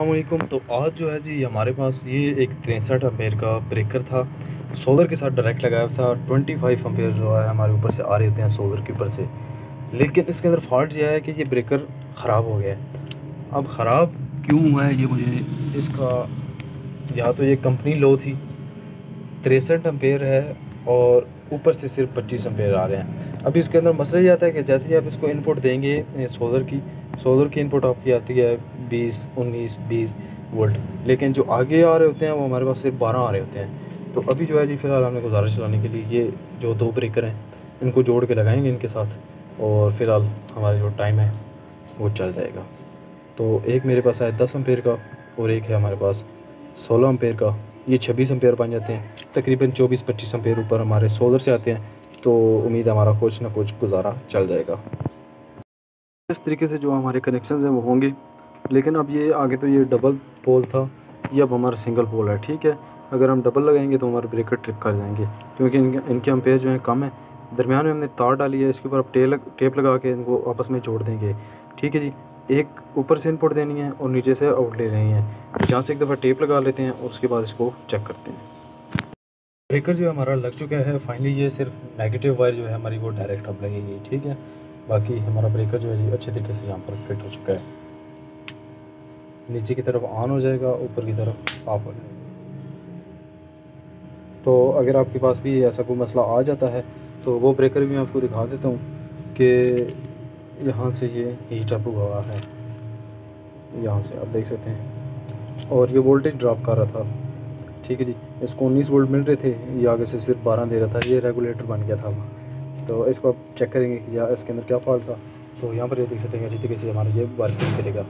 अल्लाम तो आज जो है जी, हमारे पास ये एक तिरसठ अम्पेयर का ब्रेकर था। सोलर के साथ डायरेक्ट लगाया था। ट्वेंटी फाइव अम्पेयर जो है हमारे ऊपर से आ रहे होते हैं सोलर के ऊपर से। लेकिन इसके अंदर फॉल्ट यह है कि ये ब्रेकर ख़राब हो गया है। अब ख़राब क्यों हुआ है, ये मुझे इसका, या तो ये कंपनी लो थी, तिरसठ अम्पेयर है और ऊपर से सिर्फ़ पच्चीस अम्पेयर आ रहे हैं। अभी इसके अंदर मसला ये आता है कि जैसे ही आप इसको इनपुट देंगे सोलर की सोलर की इनपुट आपकी आती है बीस, उन्नीस, बीस वोल्ट। लेकिन जो आगे आ रहे होते हैं, वो हमारे पास सिर्फ़ बारह आ रहे होते हैं। तो अभी जो है जी, फ़िलहाल हमने गुजारिश चलाने के लिए ये जो दो ब्रेकर हैं, इनको जोड़ के लगाएँगे इनके साथ, और फ़िलहाल हमारा जो टाइम है, वो चल जाएगा। तो एक मेरे पास है दस अम्पेयर का, और एक है हमारे पास सोलह अम्पेयर का। ये छब्बीस अम्पेयर बन जाते हैं। तकरीबन चौबीस पच्चीस अम्पेयर ऊपर हमारे सोलर से आते हैं। तो उम्मीद हमारा कुछ ना कुछ गुजारा चल जाएगा। इस तरीके से जो हमारे कनेक्शन हैं वो होंगे। लेकिन अब ये आगे तो ये डबल पोल था। ये अब हमारा सिंगल पोल है, ठीक है? अगर हम डबल लगाएँगे तो हमारे ब्रेकर ट्रिप कर जाएँगे। क्योंकि इनके इनके अम्पेयर जो है कम है। दरमियान में हमने तार डाली है, इसके ऊपर आप टेप टेप लगा के इनको आपस में जोड़ देंगे। ठीक है जी? एक ऊपर से इनपुट देनी है और नीचे से आउट ले रही है। जहाँ से एक दफ़ा टेप लगा लेते हैं और उसके बाद इसको चेक करते हैं। ब्रेकर जो है हमारा लग चुका है। फाइनली ये सिर्फ़ नेगेटिव वायर जो है हमारी वो डायरेक्ट अब लगेगी, ठीक है? बाकी हमारा ब्रेकर जो है जी, अच्छे तरीके से यहाँ पर फिट हो चुका है। नीचे की तरफ़ ऑन हो जाएगा, ऊपर की तरफ़ ऑफ़ हो जाएगा। तो अगर आपके पास भी ऐसा कोई मसला आ जाता है तो वो ब्रेकर भी मैं आपको दिखा देता हूँ कि यहाँ से ये हीट अप हुआ है। यहाँ से आप देख सकते हैं। और ये वोल्टेज ड्रॉप कर रहा था। ठीक है जी, इसको उन्नीस वोल्ट मिल रहे थे, ये आगे से सिर्फ़ बारह दे रहा था, ये रेगुलेटर बन गया था तो इसको आप चेक करेंगे कि इसके अंदर क्या फॉल्ट था। तो यहाँ पर ये देख सकते हैं जितनी कैसे हमारा ये वर्किंग करेगा।